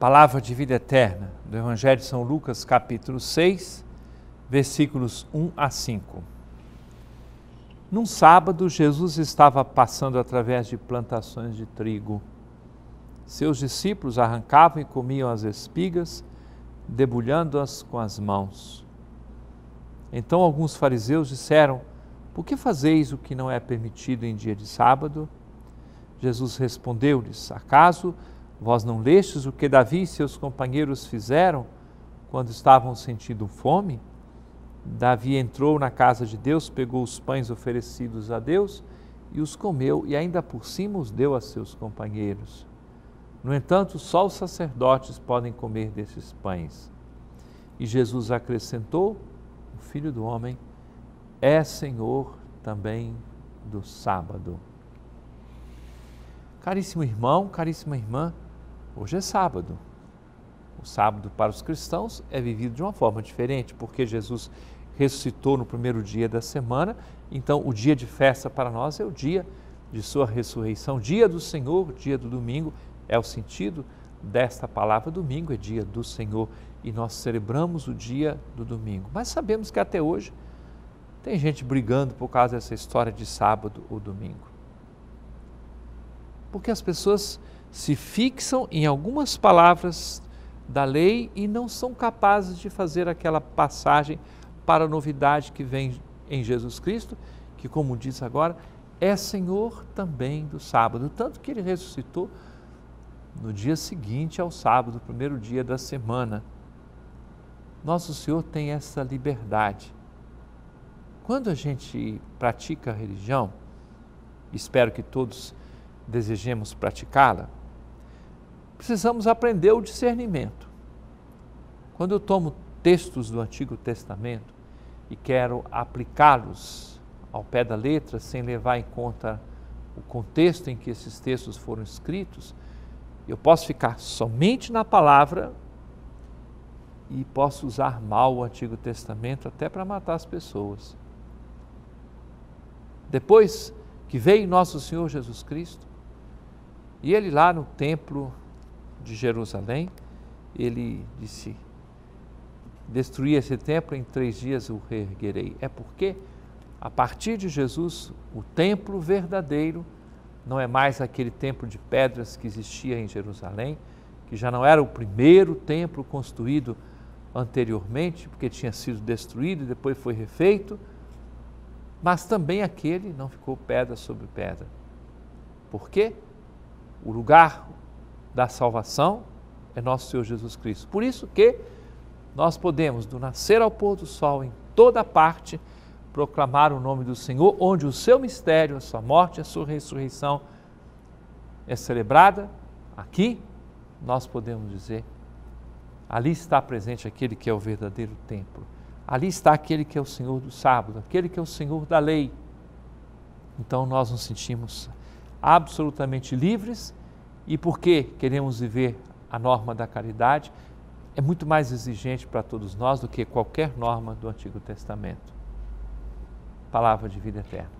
Palavra de vida eterna do Evangelho de São Lucas, capítulo 6, versículos 1 a 5. Num sábado, Jesus estava passando através de plantações de trigo. Seus discípulos arrancavam e comiam as espigas, debulhando-as com as mãos. Então alguns fariseus disseram: Por que fazeis o que não é permitido em dia de sábado? Jesus respondeu-lhes: Acaso Vós não lestes o que Davi e seus companheiros fizeram quando estavam sentindo fome? Davi entrou na casa de Deus, pegou os pães oferecidos a Deus e os comeu, e ainda por cima os deu a seus companheiros. No entanto, só os sacerdotes podem comer desses pães. E Jesus acrescentou: O filho do homem é Senhor também do sábado. Caríssimo irmão, caríssima irmã, Hoje é sábado. O sábado para os cristãos é vivido de uma forma diferente, porque Jesus ressuscitou no primeiro dia da semana, então o dia de festa para nós é o dia de sua ressurreição, dia do Senhor, dia do domingo, é o sentido desta palavra domingo, é dia do Senhor, e nós celebramos o dia do domingo. Mas sabemos que até hoje tem gente brigando por causa dessa história de sábado ou domingo. Porque as pessoas se fixam em algumas palavras da lei e não são capazes de fazer aquela passagem para a novidade que vem em Jesus Cristo, que, como diz agora, é Senhor também do sábado. Tanto que ele ressuscitou no dia seguinte ao sábado, primeiro dia da semana. Nosso Senhor tem essa liberdade. Quando a gente pratica a religião, espero que todos desejemos praticá-la, precisamos aprender o discernimento. Quando eu tomo textos do Antigo Testamento e quero aplicá-los ao pé da letra, sem levar em conta o contexto em que esses textos foram escritos, eu posso ficar somente na palavra e posso usar mal o Antigo Testamento até para matar as pessoas. Depois que veio nosso Senhor Jesus Cristo, e ele lá no templo de Jerusalém, ele disse: Destruir esse templo em três dias o reerguerei. É porque, a partir de Jesus, o templo verdadeiro não é mais aquele templo de pedras que existia em Jerusalém, que já não era o primeiro templo construído anteriormente, porque tinha sido destruído e depois foi refeito, mas também aquele não ficou pedra sobre pedra. Por quê? O lugar da salvação é nosso Senhor Jesus Cristo. Por isso que nós podemos, do nascer ao pôr do sol, em toda parte, proclamar o nome do Senhor, onde o seu mistério, a sua morte, a sua ressurreição é celebrada, aqui nós podemos dizer, ali está presente aquele que é o verdadeiro templo. Ali está aquele que é o Senhor do sábado, aquele que é o Senhor da lei. Então nós nos sentimos absolutamente livres e porque queremos viver a norma da caridade, é muito mais exigente para todos nós do que qualquer norma do Antigo Testamento. Palavra de vida eterna.